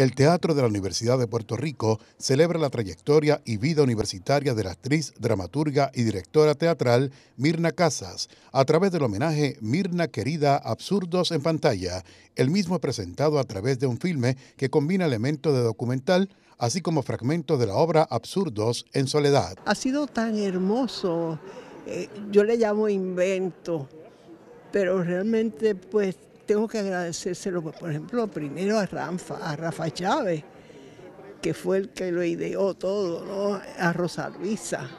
El Teatro de la Universidad de Puerto Rico celebra la trayectoria y vida universitaria de la actriz, dramaturga y directora teatral Mirna Casas a través del homenaje Mirna Querida Absurdos en pantalla, el mismo presentado a través de un filme que combina elementos de documental así como fragmentos de la obra Absurdos en Soledad. Ha sido tan hermoso, eh, yo le llamo invento, pero realmente pues tengo que agradecérselo, por ejemplo, primero a Rafa, a Rafa Chávez, que fue el que lo ideó todo, a Rosa Luisa,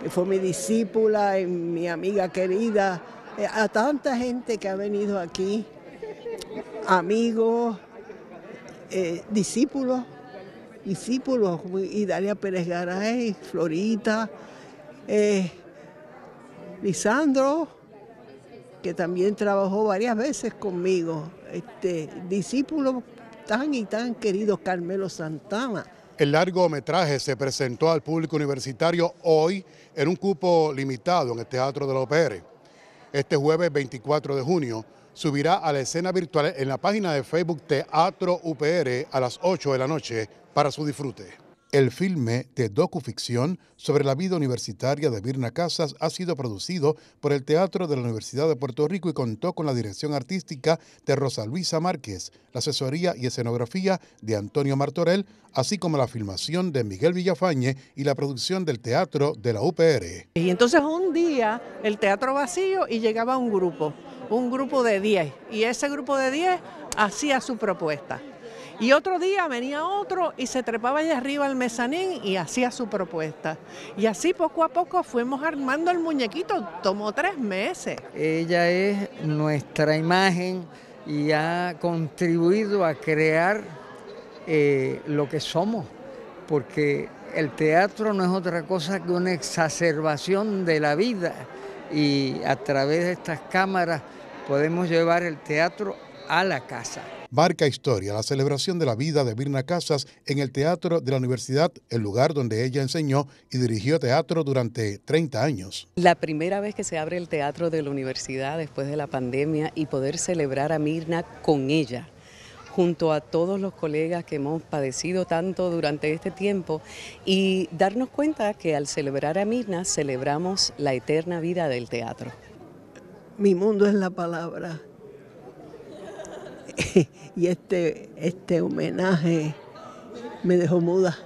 que fue mi discípula y mi amiga querida, eh, a tanta gente que ha venido aquí, amigos, eh, discípulos, discípulos, y Dalia Pérez Garay, Florita, eh, Lisandro, que también trabajó varias veces conmigo, este, discípulo tan y tan querido Carmelo Santana. El largometraje se presentó al público universitario hoy en un cupo limitado en el Teatro de la OPR. Este jueves 24 de junio subirá a la escena virtual en la página de Facebook Teatro UPR a las 8 de la noche para su disfrute. El filme de docuficción sobre la vida universitaria de Virna Casas ha sido producido por el Teatro de la Universidad de Puerto Rico y contó con la dirección artística de Rosa Luisa Márquez, la asesoría y escenografía de Antonio Martorell, así como la filmación de Miguel Villafañe y la producción del teatro de la UPR. Y entonces un día el teatro vacío y llegaba un grupo, un grupo de 10, y ese grupo de 10 hacía su propuesta. Y otro día venía otro y se trepaba allá arriba al mezanín y hacía su propuesta. Y así poco a poco fuimos armando el muñequito, tomó tres meses. Ella es nuestra imagen y ha contribuido a crear eh, lo que somos, porque el teatro no es otra cosa que una exacerbación de la vida y a través de estas cámaras podemos llevar el teatro a la casa marca historia la celebración de la vida de Virna Casas en el Teatro de la Universidad, el lugar donde ella enseñó y dirigió teatro durante 30 años. La primera vez que se abre el Teatro de la Universidad después de la pandemia y poder celebrar a Mirna con ella junto a todos los colegas que hemos padecido tanto durante este tiempo y darnos cuenta que al celebrar a Mirna celebramos la eterna vida del teatro. Mi mundo es la palabra y este, este homenaje me dejó muda.